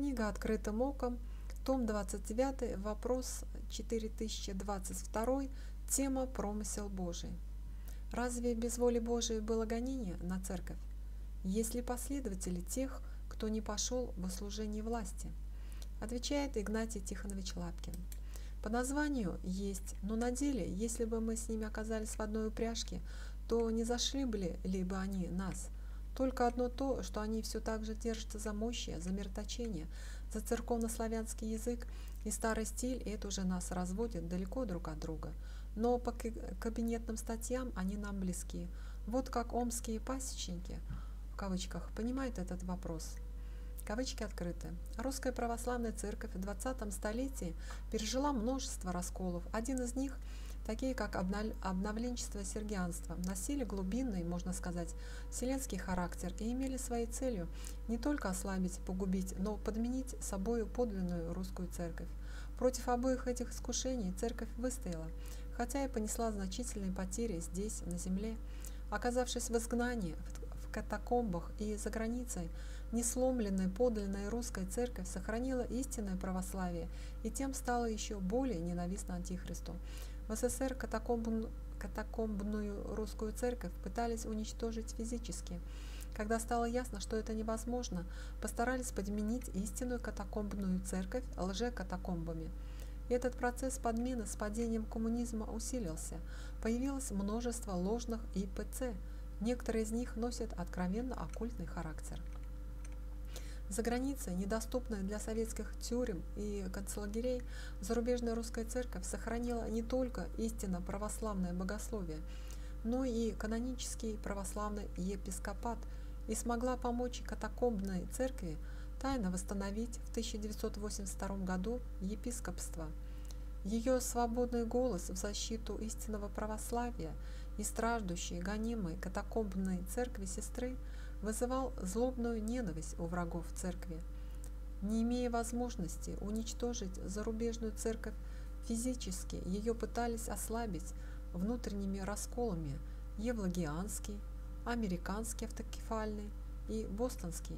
Книга «Открытым оком», том 29, вопрос 4022, тема «Промысел Божий». Разве без воли Божией было гонение на церковь? Есть ли последователи тех, кто не пошел во служение власти? Отвечает Игнатий Тихонович Лапкин. По названию есть, но на деле, если бы мы с ними оказались в одной упряжке, то не зашли бы ли бы они нас – только одно то, что они все так же держатся за мощи, за мироточение, за церковно-славянский язык и старый стиль, и это уже нас разводит далеко друг от друга. Но по кабинетным статьям они нам близки. Вот как омские пасечники, в кавычках, понимают этот вопрос. Кавычки открыты. Русская православная церковь в 20 столетии пережила множество расколов. Один из них – такие как обновленчество сергианство, носили глубинный, можно сказать, вселенский характер и имели своей целью не только ослабить, погубить, но подменить собою подлинную русскую церковь. Против обоих этих искушений церковь выстояла, хотя и понесла значительные потери здесь, на земле. Оказавшись в изгнании, в катакомбах и за границей, несломленная подлинная русская церковь сохранила истинное православие и тем стала еще более ненавистна Антихристу. В СССР катакомбную, катакомбную русскую церковь пытались уничтожить физически. Когда стало ясно, что это невозможно, постарались подменить истинную катакомбную церковь лже-катакомбами. Этот процесс подмены с падением коммунизма усилился. Появилось множество ложных ИПЦ. Некоторые из них носят откровенно оккультный характер. За границей, недоступная для советских тюрем и концлагерей, зарубежная русская церковь сохранила не только истинно православное богословие, но и канонический православный епископат и смогла помочь катакомбной церкви тайно восстановить в 1982 году епископство. Ее свободный голос в защиту истинного православия и страждущей, гонимой катакомбной церкви сестры – вызывал злобную ненависть у врагов церкви. Не имея возможности уничтожить зарубежную церковь физически, ее пытались ослабить внутренними расколами Евлогианский, Американский автокефальный и Бостонский.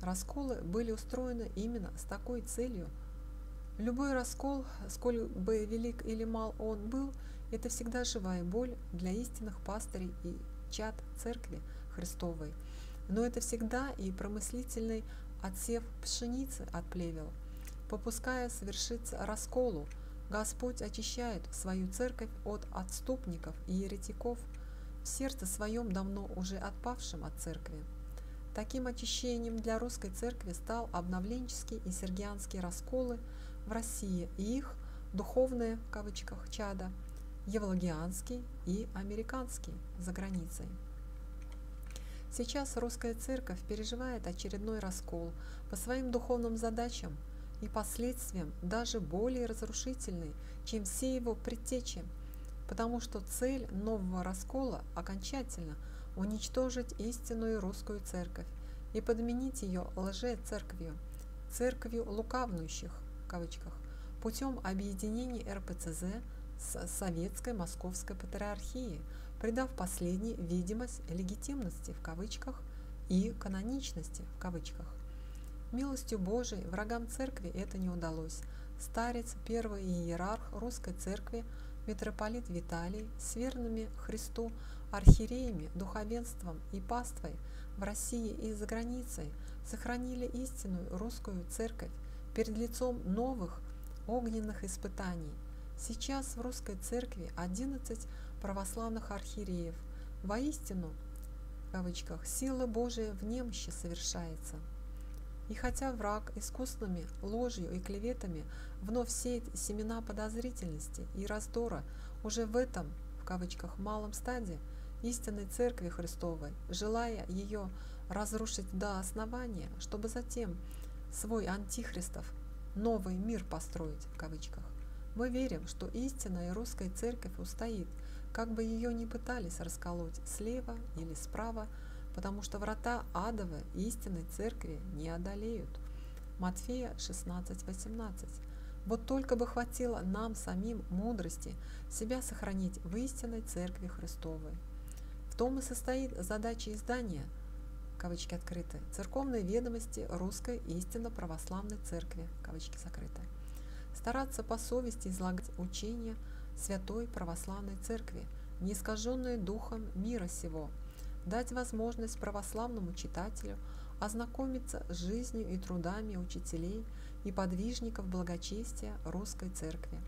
Расколы были устроены именно с такой целью. Любой раскол, сколь бы велик или мал он был, это всегда живая боль для истинных пастырей и чад Церкви Христовой – но это всегда и промыслительный отсев пшеницы от плевел. Попуская совершиться расколу, Господь очищает свою церковь от отступников и еретиков, в сердце своем давно уже отпавшим от церкви. Таким очищением для русской церкви стал обновленческий и сергианские расколы в России и их духовные в кавычках чада, евлогианский и американский за границей. Сейчас русская церковь переживает очередной раскол по своим духовным задачам и последствиям даже более разрушительный, чем все его предтечи, потому что цель нового раскола окончательно уничтожить истинную русскую церковь и подменить ее лже-церковью, церковью лукавнущих, в кавычках, путем объединения РПЦЗ с Советской Московской Патриархией – придав последней видимость легитимности в кавычках и каноничности в кавычках. Милостью Божией врагам церкви это не удалось. Старец, первый иерарх русской церкви, митрополит Виталий с верными Христу архиереями, духовенством и паствой в России и за границей сохранили истинную русскую церковь перед лицом новых огненных испытаний. Сейчас в русской церкви 11 православных архиереев. Воистину, в кавычках, сила Божия в немще совершается. И хотя враг искусными ложью и клеветами вновь сеет семена подозрительности и раздора уже в этом, в кавычках, малом стаде истинной Церкви Христовой, желая ее разрушить до основания, чтобы затем свой антихристов новый мир построить, в кавычках. Мы верим, что истинная русская церковь устоит – как бы ее ни пытались расколоть слева или справа, потому что врата адовой истинной церкви не одолеют. Матфея 16:18. Вот только бы хватило нам самим мудрости себя сохранить в истинной церкви Христовой. В том и состоит задача издания кавычки открыты, церковные ведомости Русской истинно православной церкви, кавычки закрыты. Стараться по совести излагать учения Святой Православной Церкви, не искаженные духом мира сего, дать возможность православному читателю ознакомиться с жизнью и трудами учителей и подвижников благочестия Русской Церкви,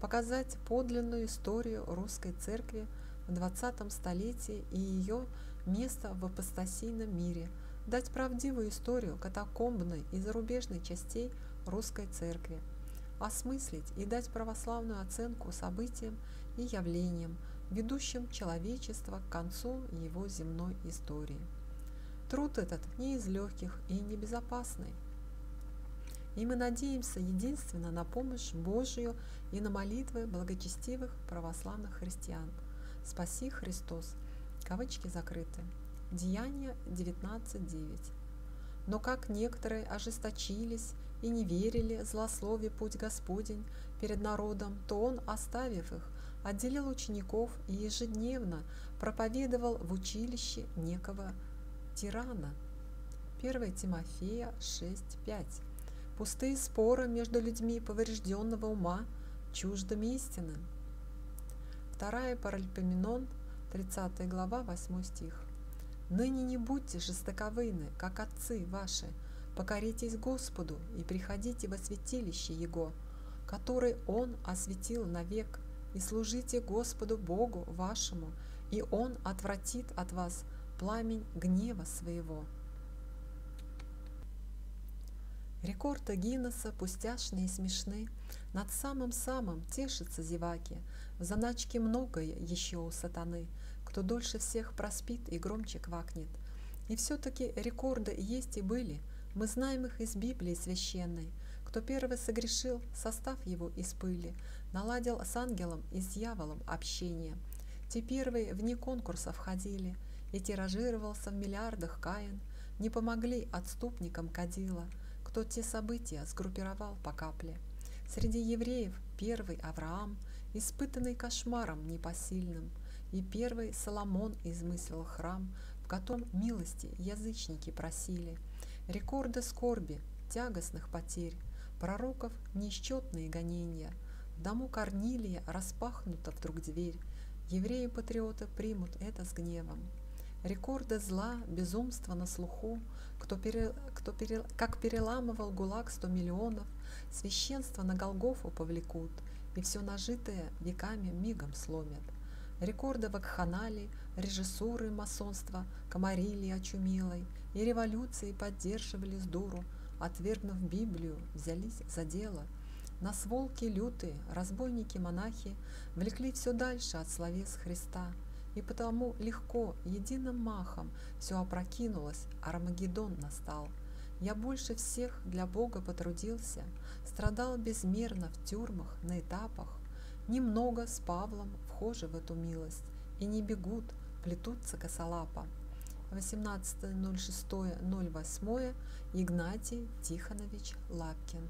показать подлинную историю Русской Церкви в 20 столетии и ее место в апостасийном мире, дать правдивую историю катакомбной и зарубежной частей Русской Церкви, осмыслить и дать православную оценку событиям и явлениям, ведущим человечество к концу его земной истории. Труд этот не из легких и небезопасный. И мы надеемся единственно на помощь Божию и на молитвы благочестивых православных христиан. Спаси Христос. Кавычки закрыты. Деяние 19.9. Но как некоторые ожесточились и не верили злословие путь Господень перед народом, то Он, оставив их, отделил учеников и ежедневно проповедовал в училище некого тирана. 1 Тимофея 6.5. Пустые споры между людьми поврежденного ума, чуждыми истины. 2 Паральпоменон, 30 глава, 8 стих. «Ныне не будьте жестоковыны, как отцы ваши, покоритесь Господу и приходите во святилище Его, который Он осветил навек, и служите Господу Богу вашему, и Он отвратит от вас пламень гнева своего». Рекорды Гиннесса пустяшные и смешны, Над самым-самым тешатся зеваки, В заначке многое еще у сатаны, Кто дольше всех проспит и громче квакнет. И все-таки рекорды есть и были, Мы знаем их из Библии священной, Кто первый согрешил, состав его из пыли, Наладил с ангелом и с дьяволом общение. Те первые вне конкурса входили, И тиражировался в миллиардах Каин, Не помогли отступникам кадила — кто те события сгруппировал по капле. Среди евреев первый Авраам, испытанный кошмаром непосильным, и первый Соломон измыслил храм, в котором милости язычники просили, рекорды скорби, тягостных потерь, пророков несчетные гонения. В дому Корнилия распахнута вдруг дверь, евреи-патриоты примут это с гневом. Рекорды зла, безумства на слуху, кто, пере, кто пере, как переламывал ГУЛАГ сто миллионов, священство на Голгофу повлекут, и все нажитое веками мигом сломят. Рекорды вакханалий, режиссуры масонства, комарили очумелой, и революции поддерживали с дуру, отвергнув Библию, взялись за дело. Нас волки лютые, разбойники-монахи влекли все дальше от словес Христа – и потому легко, единым махом все опрокинулось, Армагеддон настал. Я больше всех для Бога потрудился, страдал безмерно в тюрьмах, на этапах. Немного с Павлом вхожи в эту милость, и не бегут, плетутся косолапо. 18.06.08 Игнатий Тихонович Лапкин